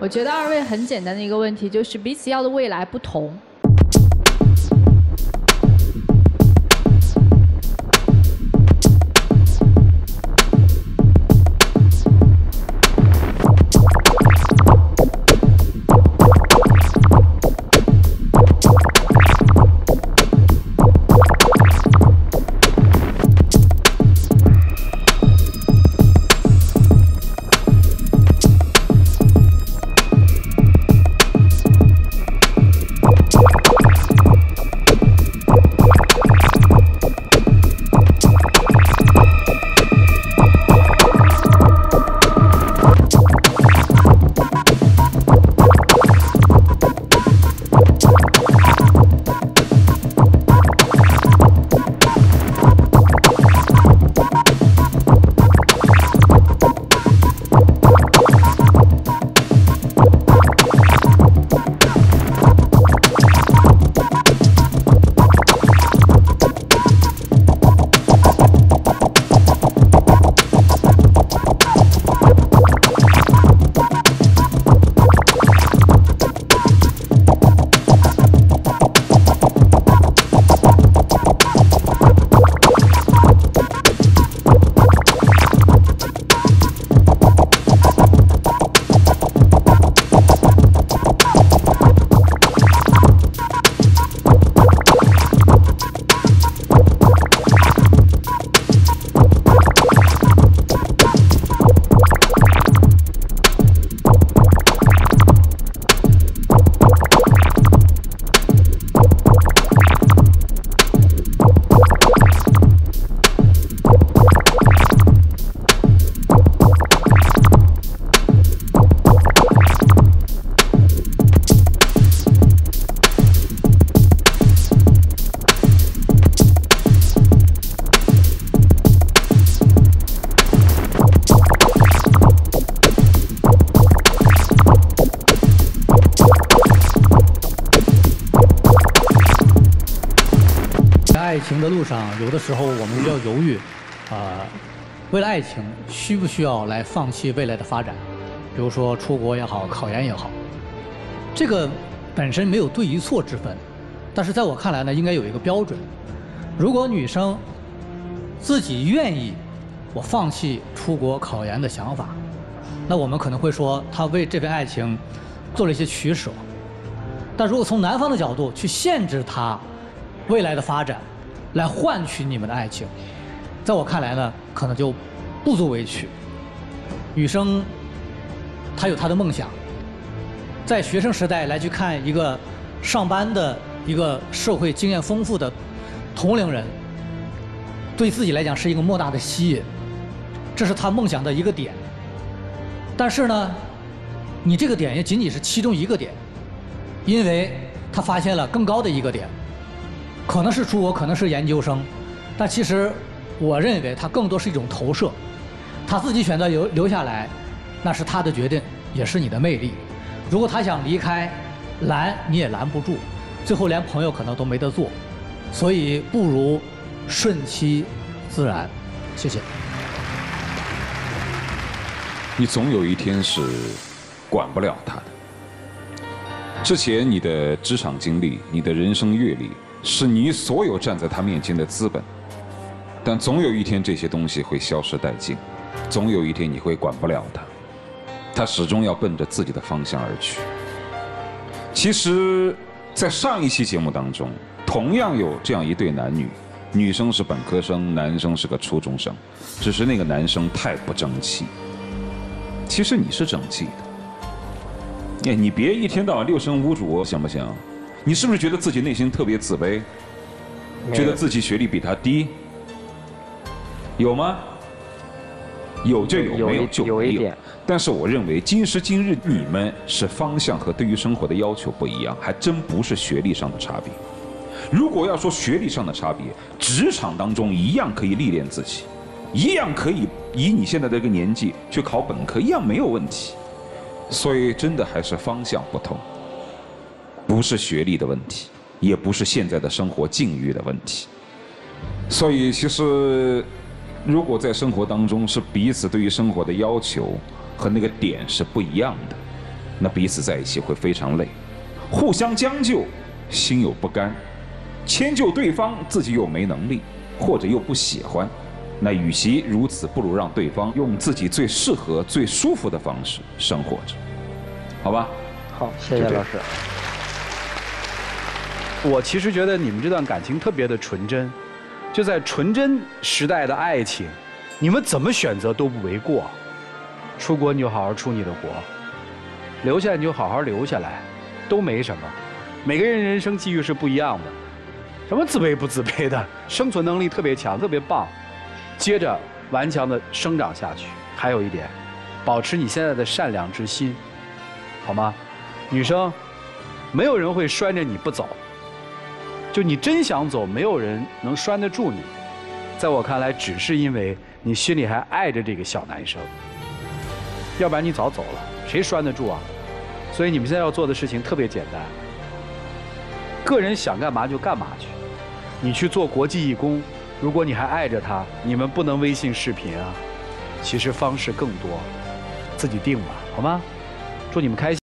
我觉得二位很简单的一个问题就是彼此要的未来不同。爱情的路上，有的时候我们要犹豫，啊、为了爱情，需不需要来放弃未来的发展？比如说出国也好，考研也好，这个本身没有对与错之分，但是在我看来呢，应该有一个标准。如果女生自己愿意，我放弃出国考研的想法，那我们可能会说她为这份爱情做了一些取舍。但如果从男方的角度去限制她未来的发展，来换取你们的爱情，在我看来呢，可能就不足为取。女生她有她的梦想，在学生时代来去看一个上班的一个社会经验丰富的同龄人，对自己来讲是一个莫大的吸引，这是她梦想的一个点。但是呢，你这个点也仅仅是其中一个点，因为她发现了更高的一个点。可能是出国，可能是研究生，但其实我认为它更多是一种投射。他自己选择留留下来，那是他的决定，也是你的魅力。如果他想离开，拦你也拦不住，最后连朋友可能都没得做。所以不如顺其自然。谢谢。你总有一天是管不了他的。之前你的职场经历、你的人生阅历，是你所有站在他面前的资本。但总有一天这些东西会消失殆尽，总有一天你会管不了他，他始终要奔着自己的方向而去。其实，在上一期节目当中，同样有这样一对男女，女生是本科生，男生是个初中生，只是那个男生太不争气。其实你是争气的，哎，你别一天到晚六神无主，行不行？你是不是觉得自己内心特别自卑？觉得自己学历比他低？有吗？有就有，有没有就没有有一点。但是我认为，今时今日你们是方向和对于生活的要求不一样，还真不是学历上的差别。如果要说学历上的差别，职场当中一样可以历练自己，一样可以以你现在这个年纪去考本科，一样没有问题。所以真的还是方向不同，不是学历的问题，也不是现在的生活境遇的问题。所以其实，如果在生活当中是彼此对于生活的要求和那个点是不一样的，那彼此在一起会非常累，互相将就，心有不甘，迁就对方自己又没能力，或者又不喜欢，那与其如此，不如让对方用自己最适合、最舒服的方式生活着，好吧？好，谢谢老师。我其实觉得你们这段感情特别的纯真，就在纯真时代的爱情，你们怎么选择都不为过。出国你就好好出你的国，留下你就好好留下来，都没什么。每个人人生际遇是不一样的，什么自卑不自卑的，生存能力特别强，特别棒。接着顽强的生长下去。还有一点，保持你现在的善良之心，好吗？女生，没有人会拴着你不走。就你真想走，没有人能拴得住你。在我看来，只是因为你心里还爱着这个小男生，要不然你早走了，谁拴得住啊？所以你们现在要做的事情特别简单，个人想干嘛就干嘛去。你去做国际义工，如果你还爱着他，你们不能微信视频啊。其实方式更多，自己定吧，好吗？祝你们开心。